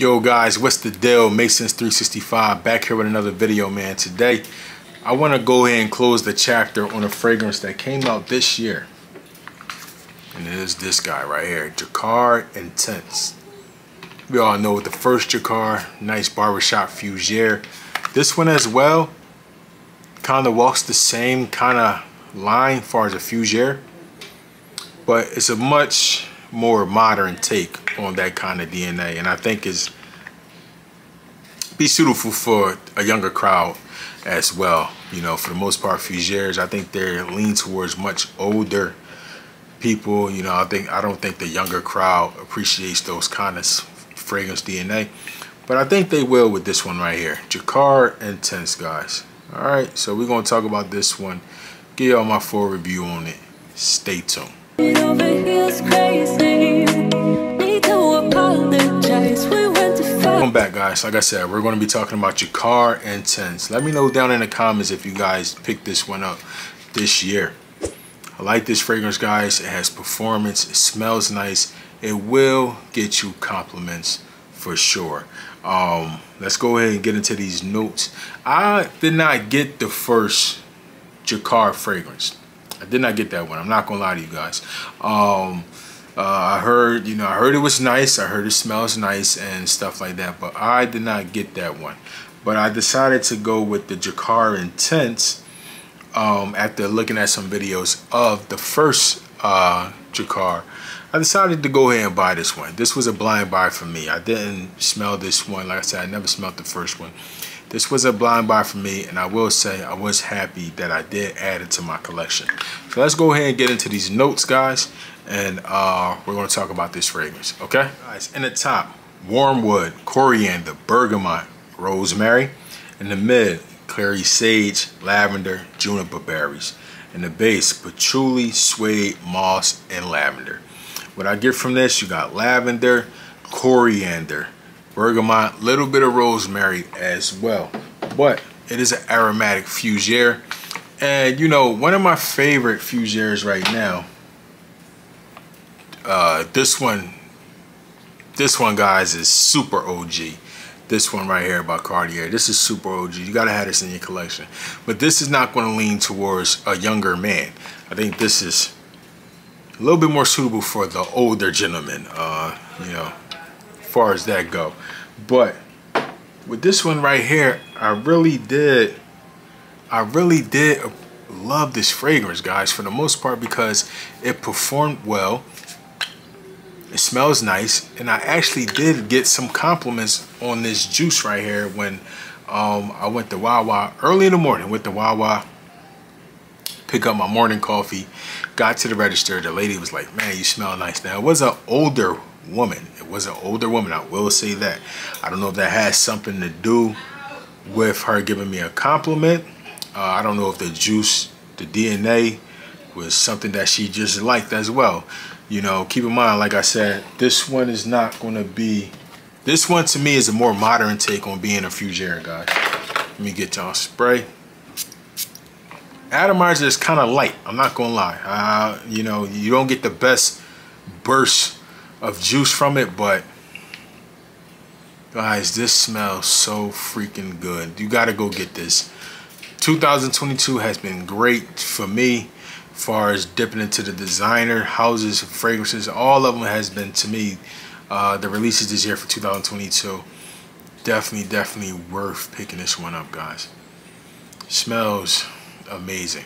Yo guys, what's the deal? Masons 365 back here with another video, man. Today, I want to go ahead and close the chapter on a fragrance that came out this year. And it is this guy right here, Drakkar Intense. We all know the first Drakkar, nice barbershop Fougere. This one as well, kind of walks the same kind of line as far as a Fougere. But it's a much more modern take on that kind of DNA and I think is be suitable for a younger crowd as well. You know for the most part Fougeres I think they're lean towards much older people. You know I think I don't think the younger crowd appreciates those kind of fragrance DNA but I think they will with this one right here. Drakkar Intense guys. All right so we're going to talk about this one. Give y'all my full review on it. Stay tuned Welcome back guys. Like I said, we're going to be talking about Drakkar Intense. Let me know down in the comments if you guys picked this one up this year. I like this fragrance guys. It has performance. It smells nice. It will get you compliments for sure. Um, let's go ahead and get into these notes. I did not get the first Drakkar fragrance. I did not get that one. I'm not gonna lie to you guys. Um, uh, I heard, you know, I heard it was nice. I heard it smells nice and stuff like that, but I did not get that one. But I decided to go with the Drakkar Intense um, after looking at some videos of the first uh, Drakkar. I decided to go ahead and buy this one. This was a blind buy for me. I didn't smell this one. Like I said, I never smelled the first one. This was a blind buy for me, and I will say I was happy that I did add it to my collection. So let's go ahead and get into these notes, guys, and uh, we're going to talk about this fragrance, okay? Guys, in the top, warm wood, coriander, bergamot, rosemary. In the mid, clary sage, lavender, juniper berries. In the base, patchouli, suede, moss, and lavender. What I get from this, you got lavender, coriander, bergamot, little bit of rosemary as well. But it is an aromatic fougere. And you know, one of my favorite fougeres right now, uh, this one, this one guys is super OG. This one right here by Cartier, this is super OG. You gotta have this in your collection. But this is not gonna lean towards a younger man. I think this is a little bit more suitable for the older gentleman, uh, you know, far as that go. But with this one right here, I really did, I really did love this fragrance, guys, for the most part because it performed well. It smells nice, and I actually did get some compliments on this juice right here when um, I went to Wawa early in the morning. Went to Wawa, pick up my morning coffee, got to the register. The lady was like, "Man, you smell nice." Now it was an older woman. It was an older woman. I will say that. I don't know if that has something to do with her giving me a compliment. Uh, I don't know if the juice, the DNA, was something that she just liked as well. You know, keep in mind, like I said, this one is not going to be. This one to me is a more modern take on being a Fougere guy. Let me get y'all spray. Atomizer is kind of light. I'm not gonna lie. Uh, you know, you don't get the best burst of juice from it, but guys, this smells so freaking good. You gotta go get this. 2022 has been great for me far as dipping into the designer houses fragrances all of them has been to me uh, the releases this year for 2022 definitely definitely worth picking this one up guys. Smells amazing.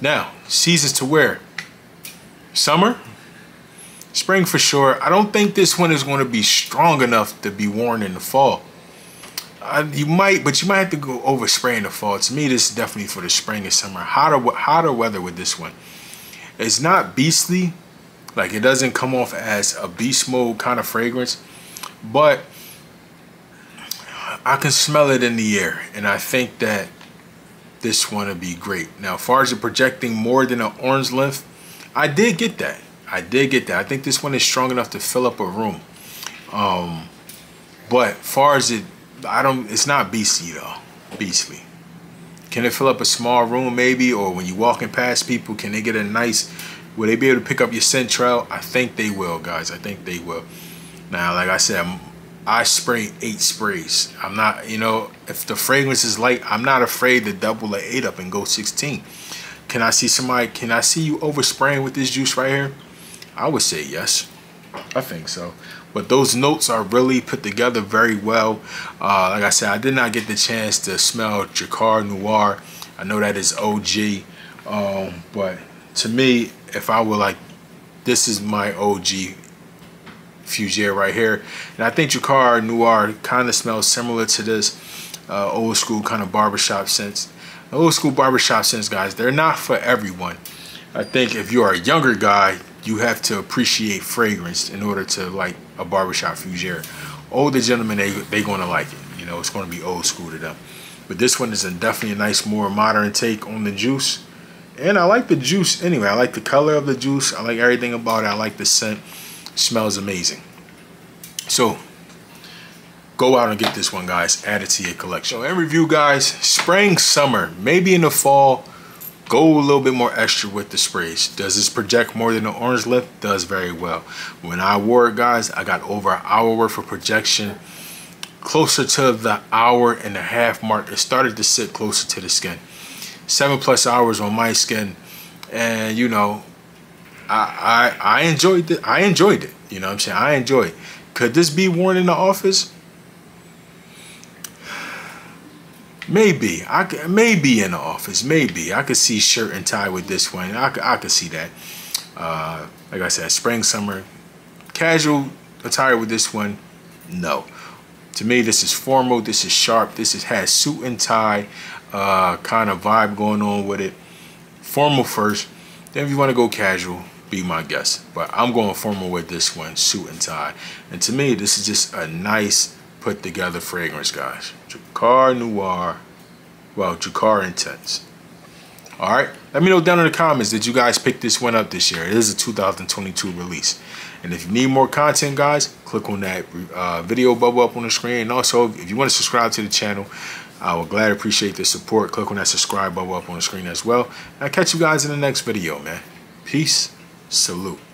Now seasons to wear. Summer spring for sure I don't think this one is going to be strong enough to be worn in the fall uh, you might, but you might have to go over spray in the fall. To me, this is definitely for the spring and summer. Hotter, hotter weather with this one. It's not beastly, like it doesn't come off as a beast mode kind of fragrance, but I can smell it in the air, and I think that this one would be great. Now, as far as projecting more than an orange length, I did get that. I did get that. I think this one is strong enough to fill up a room. Um, but far as it I don't. It's not beastly though. Beastly. Can it fill up a small room maybe, or when you're walking past people, can they get a nice? Will they be able to pick up your scent trail? I think they will, guys. I think they will. Now, like I said, I spray eight sprays. I'm not, you know, if the fragrance is light, I'm not afraid to double the eight up and go 16. Can I see somebody, can I see you overspraying with this juice right here? I would say yes. I think so. But those notes are really put together very well. Uh, like I said, I did not get the chance to smell Drakkar Noir. I know that is OG. Um, but to me, if I were like, this is my OG Fougere right here. And I think Drakkar Noir kind of smells similar to this uh, old school kind of barbershop scents. Old school barbershop scents, guys, they're not for everyone. I think if you're a younger guy, you have to appreciate fragrance in order to like a barbershop Fougere. Older gentlemen, they they gonna like it. You know, it's gonna be old school to them. But this one is a, definitely a nice, more modern take on the juice. And I like the juice anyway. I like the color of the juice. I like everything about it. I like the scent. Smells amazing. So go out and get this one, guys. Add it to your collection. So in review, guys, spring, summer, maybe in the fall, go a little bit more extra with the sprays. Does this project more than the orange lip? Does very well. When I wore it, guys, I got over an hour worth of projection. Closer to the hour and a half mark, it started to sit closer to the skin. Seven plus hours on my skin, and you know, I I, I enjoyed it. I enjoyed it. You know what I'm saying? I enjoyed it. Could this be worn in the office? Maybe. I could, maybe in the office. Maybe. I could see shirt and tie with this one. I could, I could see that. Uh, like I said, spring, summer. Casual attire with this one, no. To me, this is formal. This is sharp. This is, has suit and tie uh, kind of vibe going on with it. Formal first. Then if you want to go casual, be my guest. But I'm going formal with this one, suit and tie. And to me, this is just a nice put together fragrance, guys. Drakkar Noir, well, Drakkar Intense. All right, let me know down in the comments did you guys pick this one up this year. It is a 2022 release. And if you need more content, guys, click on that uh, video bubble up on the screen. And also, if you want to subscribe to the channel, I will gladly appreciate the support. Click on that subscribe bubble up on the screen as well. And I'll catch you guys in the next video, man. Peace. Salute.